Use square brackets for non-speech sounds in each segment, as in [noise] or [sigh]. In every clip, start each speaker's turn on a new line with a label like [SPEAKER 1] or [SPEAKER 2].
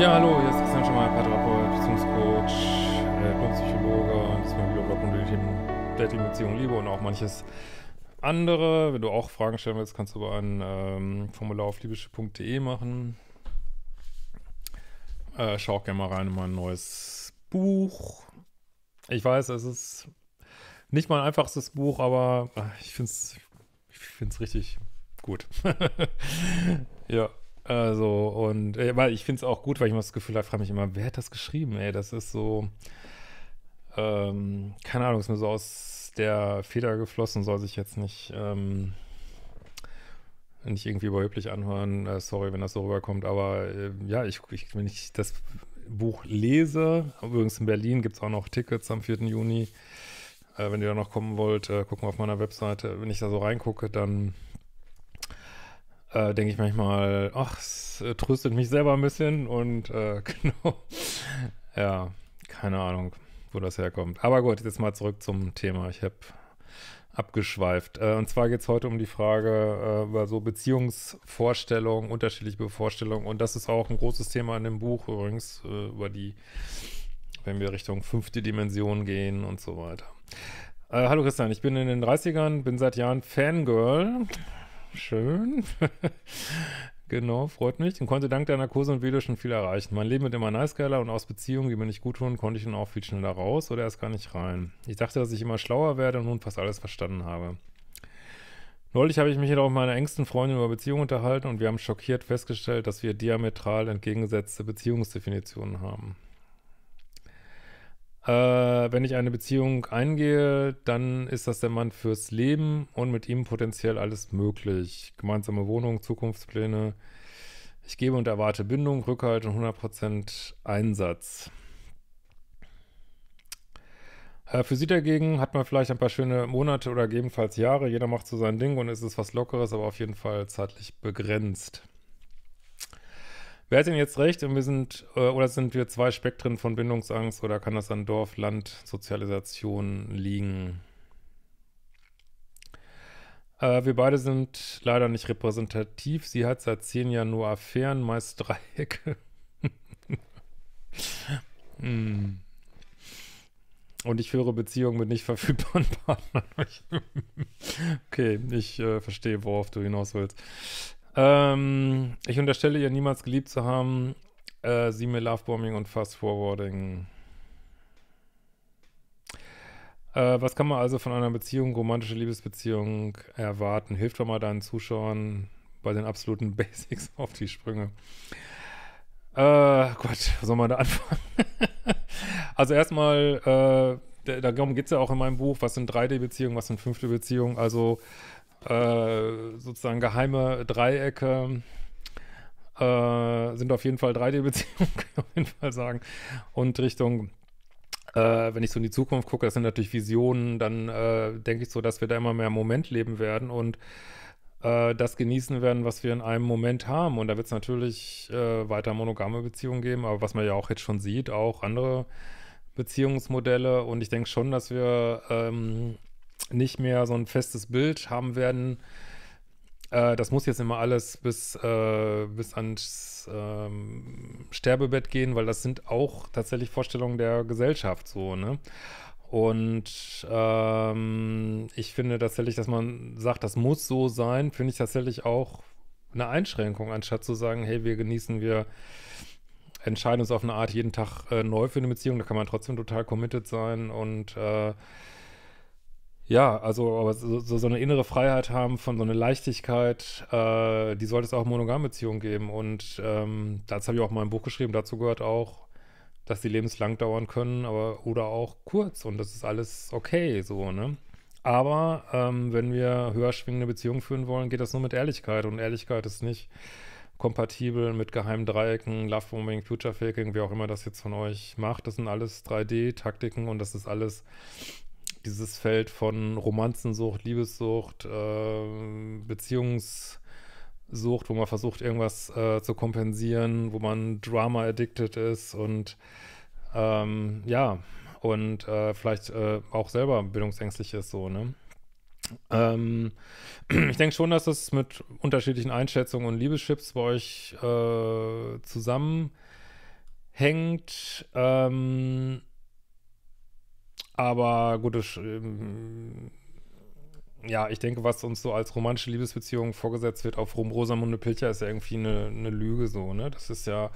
[SPEAKER 1] Ja, hallo, hier ist Christian Schemmer, Paartherapeut, Beziehungscoach, äh, Psychologe und diesmal wieder Blog und die Themen Dating, Beziehung, Liebe und auch manches andere. Wenn du auch Fragen stellen willst, kannst du über ein ähm, Formular auf liebische.de machen. Äh, schau auch gerne mal rein in mein neues Buch. Ich weiß, es ist nicht mein einfachstes Buch, aber äh, ich finde es ich find's richtig gut. [laughs] ja. Also, und äh, weil ich finde es auch gut, weil ich immer das Gefühl habe, frage mich immer, wer hat das geschrieben, ey? Das ist so, ähm, keine Ahnung, ist mir so aus der Feder geflossen, soll sich jetzt nicht, ähm, nicht irgendwie überheblich anhören. Äh, sorry, wenn das so rüberkommt, aber äh, ja, ich, ich, wenn ich das Buch lese, übrigens in Berlin gibt es auch noch Tickets am 4. Juni. Äh, wenn ihr da noch kommen wollt, äh, gucken auf meiner Webseite. Wenn ich da so reingucke, dann äh, denke ich manchmal, ach, es äh, tröstet mich selber ein bisschen und äh, [laughs] genau, ja, keine Ahnung, wo das herkommt. Aber gut, jetzt mal zurück zum Thema. Ich habe abgeschweift. Äh, und zwar geht es heute um die Frage äh, über so Beziehungsvorstellungen, unterschiedliche Vorstellungen. Und das ist auch ein großes Thema in dem Buch übrigens, äh, über die, wenn wir Richtung fünfte Dimension gehen und so weiter. Äh, hallo Christian, ich bin in den 30ern, bin seit Jahren Fangirl Schön. [laughs] genau, freut mich. Und konnte dank deiner Kurse und Videos schon viel erreichen. Mein Leben wird immer nice geiler und aus Beziehungen, die mir nicht gut tun, konnte ich nun auch viel schneller raus oder erst gar nicht rein. Ich dachte, dass ich immer schlauer werde und nun fast alles verstanden habe. Neulich habe ich mich jedoch mit meiner engsten Freundin über Beziehungen unterhalten und wir haben schockiert festgestellt, dass wir diametral entgegengesetzte Beziehungsdefinitionen haben. Äh, wenn ich eine Beziehung eingehe, dann ist das der Mann fürs Leben und mit ihm potenziell alles möglich. Gemeinsame Wohnung, Zukunftspläne. Ich gebe und erwarte Bindung, Rückhalt und 100% Einsatz. Äh, für sie dagegen hat man vielleicht ein paar schöne Monate oder gegebenenfalls Jahre. Jeder macht so sein Ding und es ist was Lockeres, aber auf jeden Fall zeitlich begrenzt. Wer hat denn jetzt recht? Und wir sind, äh, oder sind wir zwei Spektren von Bindungsangst oder kann das an Dorf, Land, Sozialisation liegen? Äh, wir beide sind leider nicht repräsentativ. Sie hat seit zehn Jahren nur Affären, meist Dreiecke. [laughs] hm. Und ich führe Beziehungen mit nicht verfügbaren [laughs] Partnern. okay, ich äh, verstehe, worauf du hinaus willst. Ähm, ich unterstelle ihr niemals geliebt zu haben. Äh, sie mir Lovebombing und Fast Forwarding. Äh, was kann man also von einer Beziehung, romantische Liebesbeziehung erwarten? Hilft doch mal deinen Zuschauern bei den absoluten [laughs] Basics auf die Sprünge. Äh, Gott, wo soll man da anfangen? [laughs] also erstmal, äh, darum geht es ja auch in meinem Buch, was sind 3D-Beziehungen, was sind 5D-Beziehungen, also äh, sozusagen geheime Dreiecke äh, sind auf jeden Fall 3D-Beziehungen, [laughs] kann ich auf jeden Fall sagen. Und Richtung, äh, wenn ich so in die Zukunft gucke, das sind natürlich Visionen, dann äh, denke ich so, dass wir da immer mehr Moment leben werden und äh, das genießen werden, was wir in einem Moment haben. Und da wird es natürlich weiter monogame Beziehungen geben, aber was man ja auch jetzt schon sieht, auch andere Beziehungsmodelle. Und ich denke schon, dass wir ähm, nicht mehr so ein festes Bild haben werden. Äh, das muss jetzt immer alles bis, äh, bis ans ähm, Sterbebett gehen, weil das sind auch tatsächlich Vorstellungen der Gesellschaft so, ne? Und ähm, ich finde tatsächlich, dass man sagt, das muss so sein, finde ich tatsächlich auch eine Einschränkung, anstatt zu sagen, hey, wir genießen, wir entscheiden uns auf eine Art jeden Tag äh, neu für eine Beziehung, da kann man trotzdem total committed sein und äh, ja, also aber so, so, eine innere Freiheit haben von so einer Leichtigkeit, äh, die sollte es auch in Monogambeziehungen geben. Und ähm, das habe ich auch in meinem Buch geschrieben. Dazu gehört auch, dass die lebenslang dauern können, aber oder auch kurz. Und das ist alles okay, so, ne? Aber ähm, wenn wir höher schwingende Beziehungen führen wollen, geht das nur mit Ehrlichkeit. Und Ehrlichkeit ist nicht kompatibel mit geheimen Dreiecken, Lovebombing, Future Faking, wie auch immer das jetzt von euch macht. Das sind alles 3D-Taktiken und das ist alles dieses Feld von Romanzensucht, Liebessucht, äh, Beziehungssucht, wo man versucht, irgendwas äh, zu kompensieren, wo man Drama-addicted ist und ähm, ja, und äh, vielleicht äh, auch selber bildungsängstlich ist, so, ne? Ähm, ich denke schon, dass es mit unterschiedlichen Einschätzungen und Liebeschips bei euch äh, zusammen hängt. Ähm, aber gut, das, ähm, ja, ich denke, was uns so als romantische Liebesbeziehung vorgesetzt wird auf Rosamunde Pilcher, ist ja irgendwie eine, eine Lüge so, ne? Das ist ja,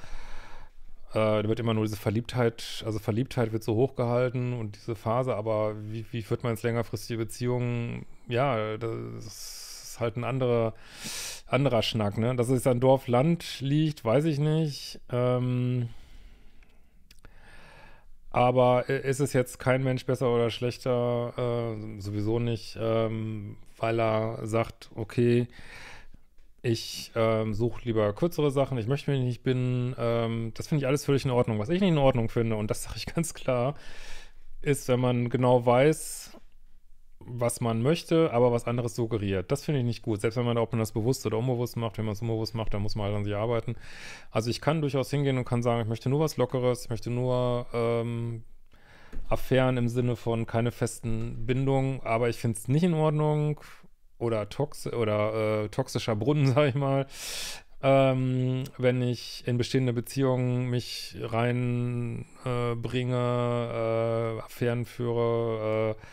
[SPEAKER 1] äh, da wird immer nur diese Verliebtheit, also Verliebtheit wird so hochgehalten und diese Phase, aber wie, wie führt man jetzt längerfristige Beziehungen? Ja, das ist halt ein anderer, anderer Schnack, ne? Dass es an Dorf Land liegt, weiß ich nicht. Ähm, aber ist es jetzt kein Mensch besser oder schlechter? Äh, sowieso nicht, ähm, weil er sagt, okay, ich ähm, suche lieber kürzere Sachen, ich möchte mich nicht binden. Ähm, das finde ich alles völlig in Ordnung. Was ich nicht in Ordnung finde, und das sage ich [laughs] ganz klar, ist, wenn man genau weiß, was man möchte, aber was anderes suggeriert. Das finde ich nicht gut. Selbst wenn man, ob man das bewusst oder unbewusst macht, wenn man es unbewusst macht, dann muss man halt an sich arbeiten. Also ich kann durchaus hingehen und kann sagen, ich möchte nur was Lockeres, ich möchte nur ähm, Affären im Sinne von keine festen Bindungen, aber ich finde es nicht in Ordnung oder, tox oder äh, toxischer Brunnen, [laughs] sage ich mal, ähm, wenn ich in bestehende Beziehungen mich reinbringe, äh, äh, Affären führe, äh,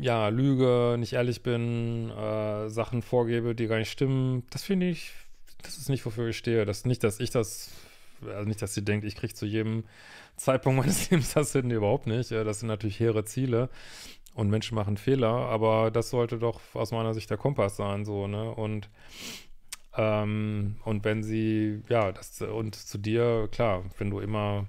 [SPEAKER 1] ja, lüge, nicht ehrlich bin, äh, Sachen vorgebe, die gar nicht stimmen, das finde ich, das ist nicht, wofür ich stehe. Das nicht, dass ich das, also nicht, dass sie denkt, ich kriege zu jedem Zeitpunkt meines [laughs] Lebens das hin, überhaupt nicht. Das sind natürlich hehre Ziele und Menschen machen Fehler, aber das sollte doch aus meiner Sicht der Kompass sein, so, ne? Und ähm, und wenn sie, ja, das, und zu dir, klar, wenn du immer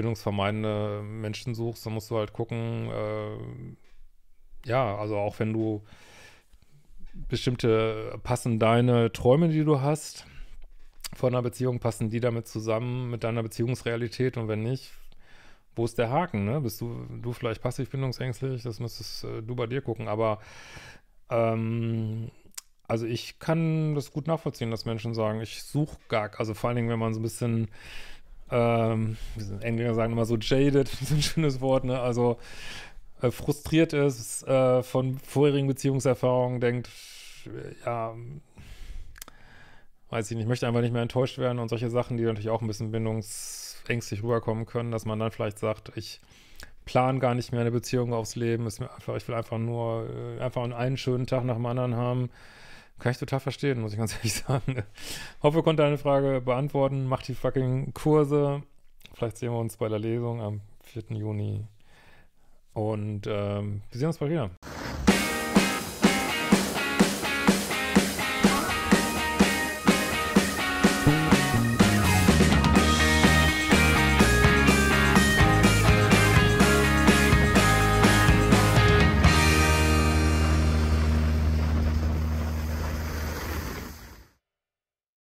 [SPEAKER 1] bindungsvermeidende Menschen suchst, dann musst du halt gucken, äh, ja, also auch wenn du bestimmte, passen deine Träume, die du hast, von einer Beziehung, passen die damit zusammen mit deiner Beziehungsrealität und wenn nicht, wo ist der Haken, ne? Bist du, du vielleicht passiv bindungsängstlich, das müsstest äh, du bei dir gucken, aber ähm, also ich kann das gut nachvollziehen, dass Menschen sagen, ich suche gar, also vor allen Dingen, wenn man so ein bisschen ähm, Engländer sagen immer so jaded, [laughs] so ein schönes Wort, ne? Also äh, frustriert ist äh, von vorherigen Beziehungserfahrungen, denkt, ja, weiß ich nicht, möchte einfach nicht mehr enttäuscht werden und solche Sachen, die natürlich auch ein bisschen bindungsängstlich rüberkommen können, dass man dann vielleicht sagt, ich plan gar nicht mehr eine Beziehung aufs Leben, ist mir einfach, ich will einfach nur äh, einfach einen schönen Tag nach dem anderen haben kann ich total verstehen, muss ich ganz [laughs] ehrlich sagen. Hoffe, konnte deine Frage beantworten. Mach die fucking Kurse. Vielleicht sehen wir uns bei der Lesung am 4. Juni. Und ähm, wir sehen uns bald wieder.